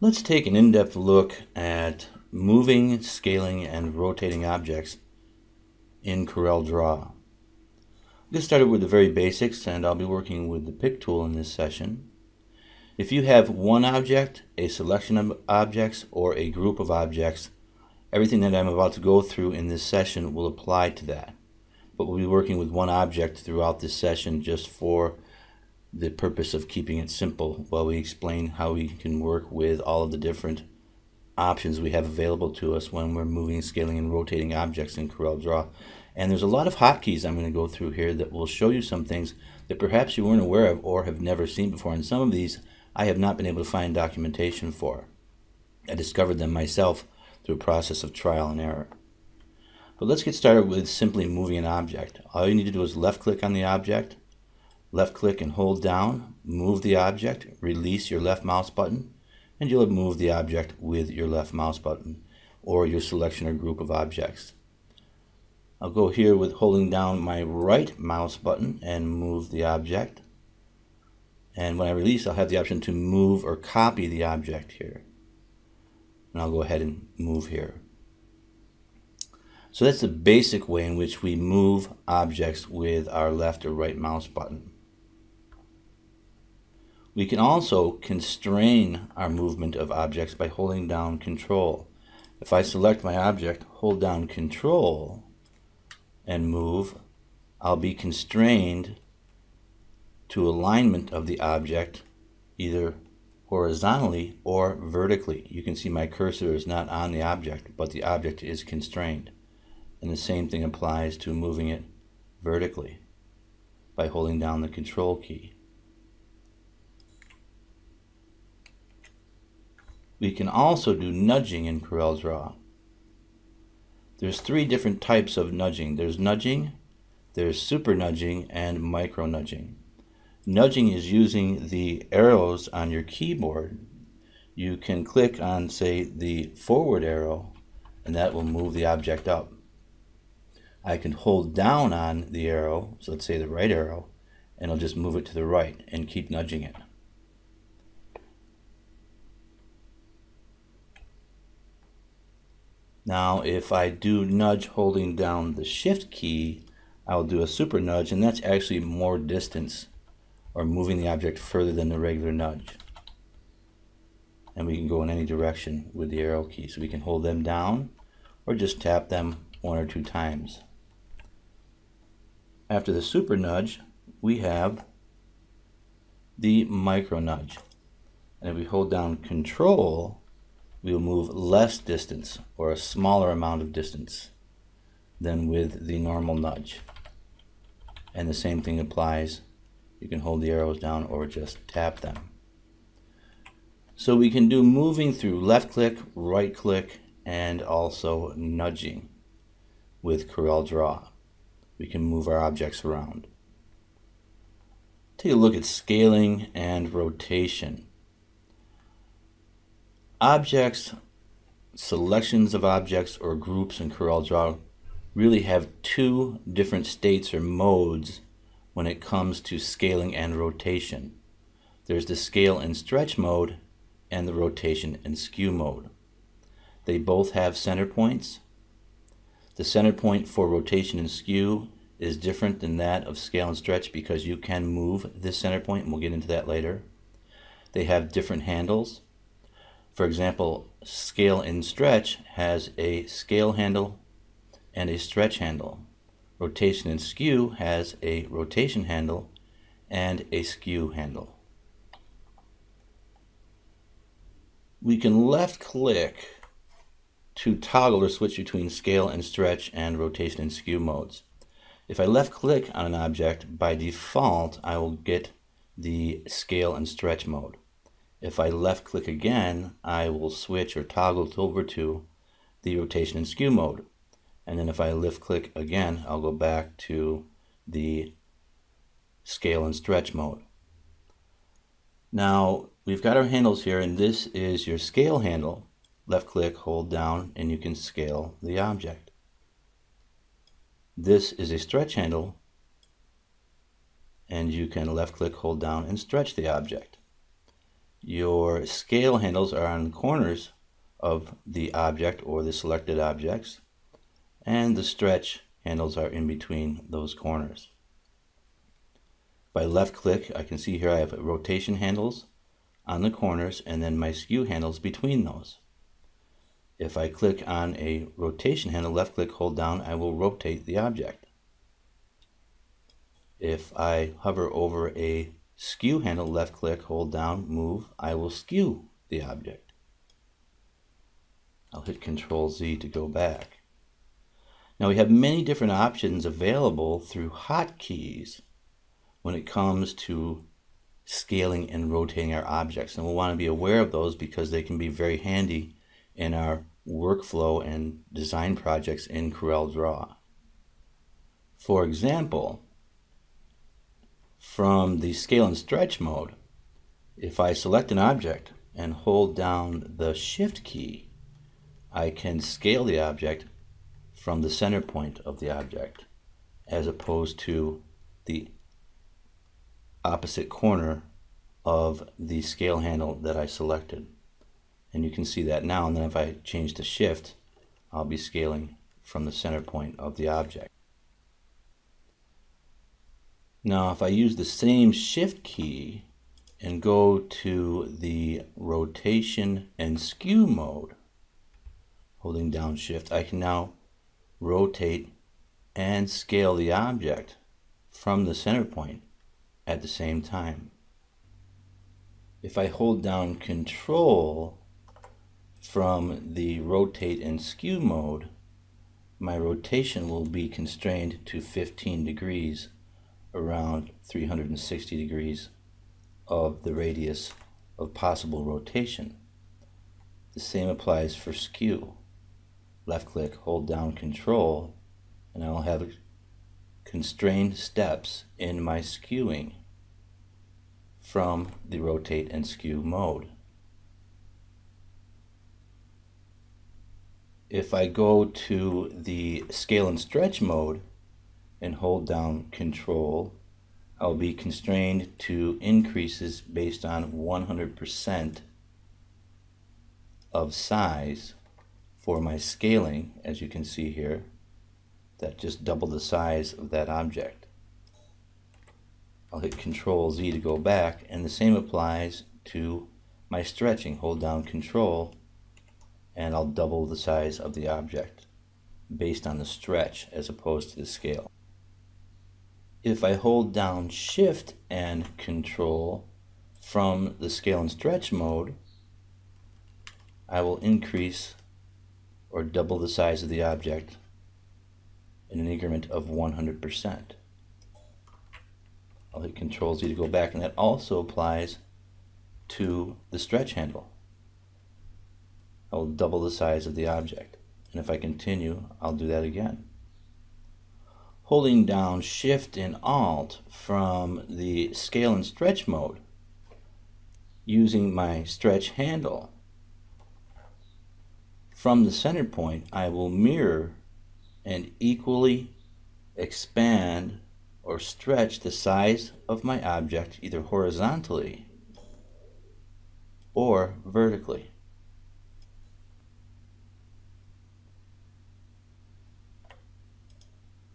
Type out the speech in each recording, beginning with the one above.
Let's take an in-depth look at moving, scaling, and rotating objects in CorelDRAW. Get started with the very basics and I'll be working with the pick tool in this session. If you have one object, a selection of objects, or a group of objects, everything that I'm about to go through in this session will apply to that. But we'll be working with one object throughout this session just for the purpose of keeping it simple while we explain how we can work with all of the different options we have available to us when we're moving, scaling, and rotating objects in CorelDRAW. And there's a lot of hotkeys I'm going to go through here that will show you some things that perhaps you weren't aware of or have never seen before. And some of these I have not been able to find documentation for. I discovered them myself through a process of trial and error. But let's get started with simply moving an object. All you need to do is left click on the object, Left click and hold down, move the object, release your left mouse button, and you'll move the object with your left mouse button or your selection or group of objects. I'll go here with holding down my right mouse button and move the object. And when I release, I'll have the option to move or copy the object here. And I'll go ahead and move here. So that's the basic way in which we move objects with our left or right mouse button. We can also constrain our movement of objects by holding down control. If I select my object, hold down control, and move, I'll be constrained to alignment of the object either horizontally or vertically. You can see my cursor is not on the object, but the object is constrained. And the same thing applies to moving it vertically by holding down the control key. We can also do nudging in CorelDRAW. There's three different types of nudging. There's nudging, there's super nudging, and micro nudging. Nudging is using the arrows on your keyboard. You can click on, say, the forward arrow, and that will move the object up. I can hold down on the arrow, so let's say the right arrow, and I'll just move it to the right and keep nudging it. Now, if I do nudge holding down the shift key, I'll do a super nudge, and that's actually more distance or moving the object further than the regular nudge. And we can go in any direction with the arrow key. So we can hold them down or just tap them one or two times. After the super nudge, we have the micro nudge. And if we hold down control, we will move less distance or a smaller amount of distance than with the normal nudge. And the same thing applies. You can hold the arrows down or just tap them. So we can do moving through left click, right click, and also nudging with CorelDRAW. We can move our objects around. Take a look at scaling and rotation objects, selections of objects or groups in CorelDRAW really have two different states or modes when it comes to scaling and rotation. There's the scale and stretch mode and the rotation and skew mode. They both have center points. The center point for rotation and skew is different than that of scale and stretch because you can move this center point, and we'll get into that later. They have different handles. For example, scale and stretch has a scale handle and a stretch handle. Rotation and skew has a rotation handle and a skew handle. We can left click to toggle or switch between scale and stretch and rotation and skew modes. If I left click on an object, by default I will get the scale and stretch mode. If I left click again, I will switch or toggle over to the rotation and skew mode. And then if I left click again, I'll go back to the scale and stretch mode. Now we've got our handles here and this is your scale handle. Left click, hold down, and you can scale the object. This is a stretch handle and you can left click, hold down, and stretch the object. Your scale handles are on corners of the object or the selected objects, and the stretch handles are in between those corners. I left click, I can see here I have rotation handles on the corners and then my skew handles between those. If I click on a rotation handle, left click, hold down, I will rotate the object. If I hover over a skew handle, left click, hold down, move, I will skew the object. I'll hit Control Z to go back. Now we have many different options available through hotkeys when it comes to scaling and rotating our objects. And we'll want to be aware of those because they can be very handy in our workflow and design projects in CorelDRAW. For example, from the scale and stretch mode, if I select an object and hold down the shift key, I can scale the object from the center point of the object as opposed to the opposite corner of the scale handle that I selected. And you can see that now, and then if I change to shift, I'll be scaling from the center point of the object. Now if I use the same shift key and go to the rotation and skew mode, holding down shift, I can now rotate and scale the object from the center point at the same time. If I hold down control from the rotate and skew mode, my rotation will be constrained to 15 degrees around 360 degrees of the radius of possible rotation. The same applies for skew. Left click, hold down control, and I'll have constrained steps in my skewing from the rotate and skew mode. If I go to the scale and stretch mode, and hold down control, I'll be constrained to increases based on 100% of size for my scaling, as you can see here, that just double the size of that object. I'll hit Control Z to go back, and the same applies to my stretching. Hold down Control, and I'll double the size of the object based on the stretch as opposed to the scale if I hold down shift and control from the scale and stretch mode, I will increase or double the size of the object in an increment of 100%. I'll hit Control Z to go back, and that also applies to the stretch handle. I'll double the size of the object. And if I continue, I'll do that again holding down Shift and Alt from the scale and stretch mode using my stretch handle. From the center point, I will mirror and equally expand or stretch the size of my object either horizontally or vertically.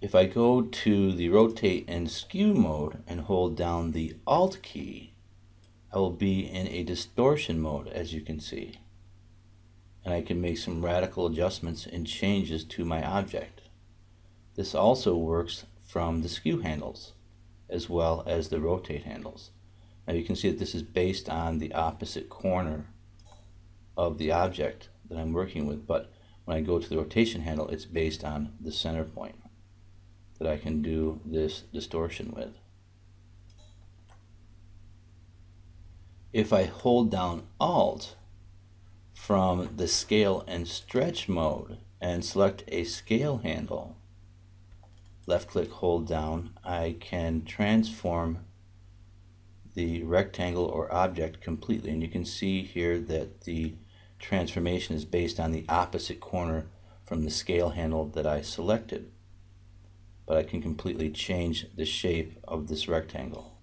If I go to the rotate and skew mode and hold down the Alt key, I will be in a distortion mode as you can see. And I can make some radical adjustments and changes to my object. This also works from the skew handles as well as the rotate handles. Now you can see that this is based on the opposite corner of the object that I'm working with, but when I go to the rotation handle, it's based on the center point that I can do this distortion with. If I hold down Alt from the scale and stretch mode and select a scale handle, left click hold down, I can transform the rectangle or object completely. And you can see here that the transformation is based on the opposite corner from the scale handle that I selected but I can completely change the shape of this rectangle.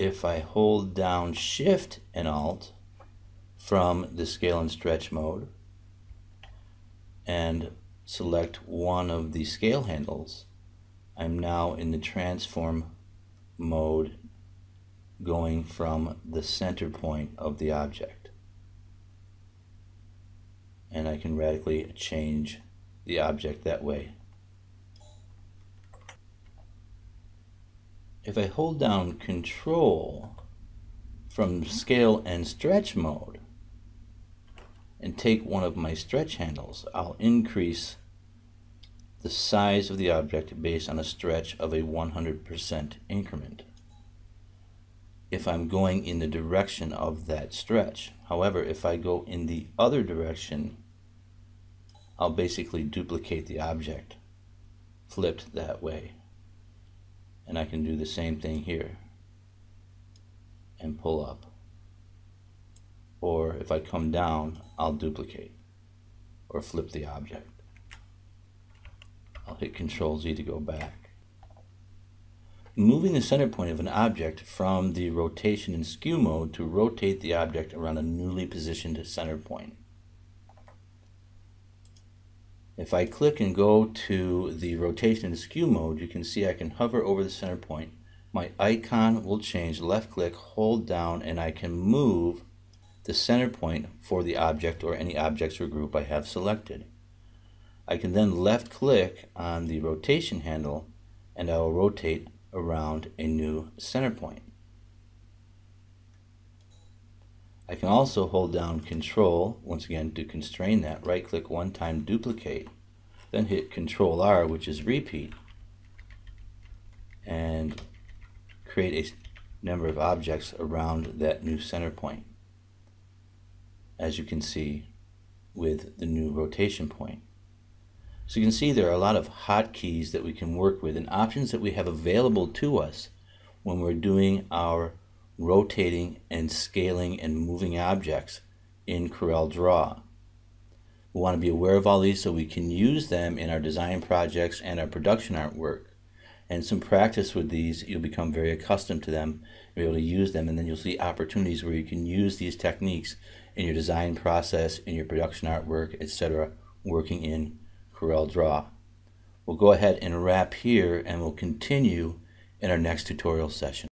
if I hold down Shift and Alt from the scale and stretch mode and select one of the scale handles, I'm now in the transform mode going from the center point of the object. And I can radically change the object that way. If I hold down control from scale and stretch mode and take one of my stretch handles, I'll increase the size of the object based on a stretch of a 100% increment if I'm going in the direction of that stretch. However, if I go in the other direction, I'll basically duplicate the object flipped that way. And I can do the same thing here and pull up. Or if I come down, I'll duplicate or flip the object. I'll hit Control Z to go back. Moving the center point of an object from the rotation and skew mode to rotate the object around a newly positioned center point. If I click and go to the rotation and skew mode, you can see I can hover over the center point. My icon will change, left click, hold down, and I can move the center point for the object or any objects or group I have selected. I can then left click on the rotation handle and I will rotate around a new center point. I can also hold down control, once again to constrain that, right click one time, duplicate, then hit control R, which is repeat, and create a number of objects around that new center point. As you can see with the new rotation point. So you can see there are a lot of hotkeys that we can work with and options that we have available to us when we're doing our rotating and scaling and moving objects in CorelDRAW. We want to be aware of all these so we can use them in our design projects and our production artwork. And some practice with these, you'll become very accustomed to them, you'll be able to use them, and then you'll see opportunities where you can use these techniques in your design process, in your production artwork, etc., working in CorelDRAW. We'll go ahead and wrap here and we'll continue in our next tutorial session.